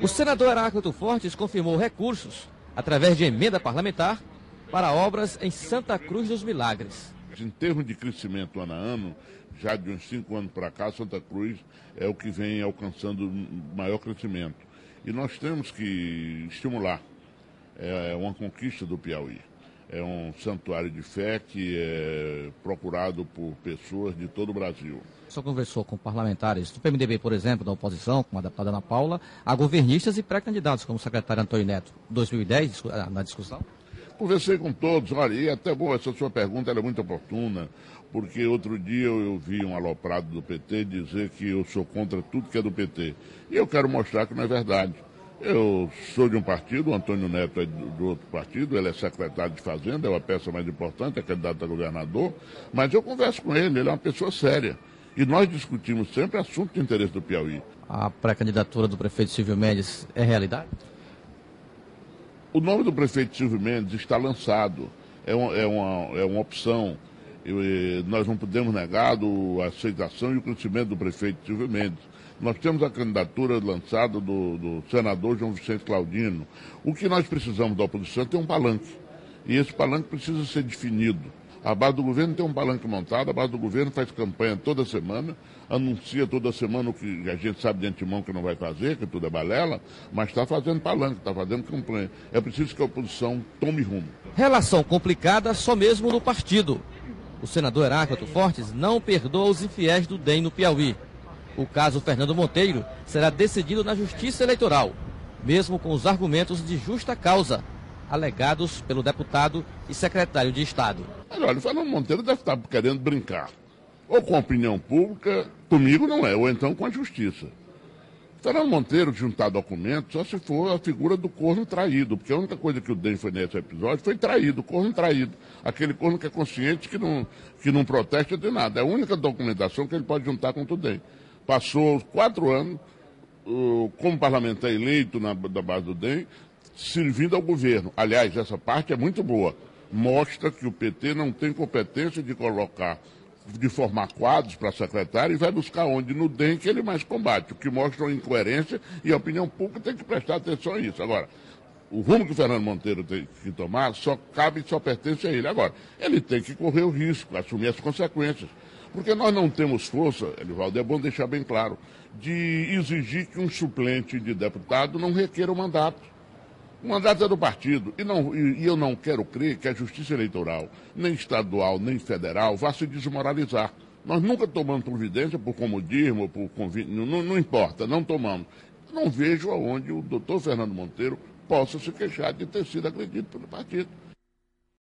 O senador Heráclito Fortes confirmou recursos, através de emenda parlamentar, para obras em Santa Cruz dos Milagres. Em termos de crescimento ano a ano, já de uns cinco anos para cá, Santa Cruz é o que vem alcançando maior crescimento. E nós temos que estimular. É uma conquista do Piauí. É um santuário de fé que é procurado por pessoas de todo o Brasil. O senhor conversou com parlamentares do PMDB, por exemplo, da oposição, com a deputada Ana Paula, a governistas e pré-candidatos, como o secretário Antônio Neto, 2010, na discussão? Conversei com todos, olha, e até bom, essa sua pergunta é muito oportuna, porque outro dia eu, vi um aloprado do PT dizer que eu sou contra tudo que é do PT. E eu quero mostrar que não é verdade. Eu sou de um partido, o Antônio Neto é do outro partido, ele é secretário de Fazenda, é uma peça mais importante, é candidato a governador, mas eu converso com ele, ele é uma pessoa séria. E nós discutimos sempre assunto de interesse do Piauí. A pré-candidatura do prefeito Silvio Mendes é realidade? O nome do prefeito Silvio Mendes está lançado, é, uma, é uma, é uma opção. E, nós não podemos negar a aceitação e o crescimento do prefeito Silvio Mendes. Nós temos a candidatura lançada do, do senador João Vicente Claudino. O que nós precisamos da oposição é ter um palanque. E esse palanque precisa ser definido. A base do governo tem um palanque montado, a base do governo faz campanha toda semana, anuncia toda semana o que a gente sabe de antemão que não vai fazer, que tudo é balela, mas está fazendo palanque, está fazendo campanha. É preciso que a oposição tome rumo. Relação complicada só mesmo no partido. O senador Heráclito Fortes não perdoa os infiéis do DEM no Piauí. O caso Fernando Monteiro será decidido na Justiça Eleitoral, mesmo com os argumentos de justa causa alegados pelo deputado e secretário de Estado. olha, o Fernando Monteiro deve estar querendo brincar. Ou com a opinião pública, comigo não é, ou então com a justiça. Fernando Monteiro juntar documentos só se for a figura do corno traído, porque a única coisa que o DEM foi nesse episódio foi traído, corno traído. Aquele corno que é consciente, que não, que não protesta de nada. É a única documentação que ele pode juntar contra o DEM passou quatro anos como parlamentar eleito na, da base do DEM, servindo ao governo. Aliás, essa parte é muito boa. Mostra que o PT não tem competência de colocar, de formar quadros para secretário e vai buscar onde? No DEM que ele mais combate, o que mostra uma incoerência e a opinião pública tem que prestar atenção a isso. Agora, o rumo que o Fernando Monteiro tem que tomar só cabe, só pertence a ele. Agora, ele tem que correr o risco, assumir as consequências. Porque nós não temos força, Elivaldo, é bom deixar bem claro, de exigir que um suplente de deputado não requeira o mandato. O mandato é do partido. E, não, e, e, eu não quero crer que a justiça eleitoral, nem estadual, nem federal, vá se desmoralizar. Nós nunca tomamos providência por comodismo, por convite, não, não importa, não tomamos. Não vejo aonde o doutor Fernando Monteiro possa se queixar de ter sido agredido pelo partido.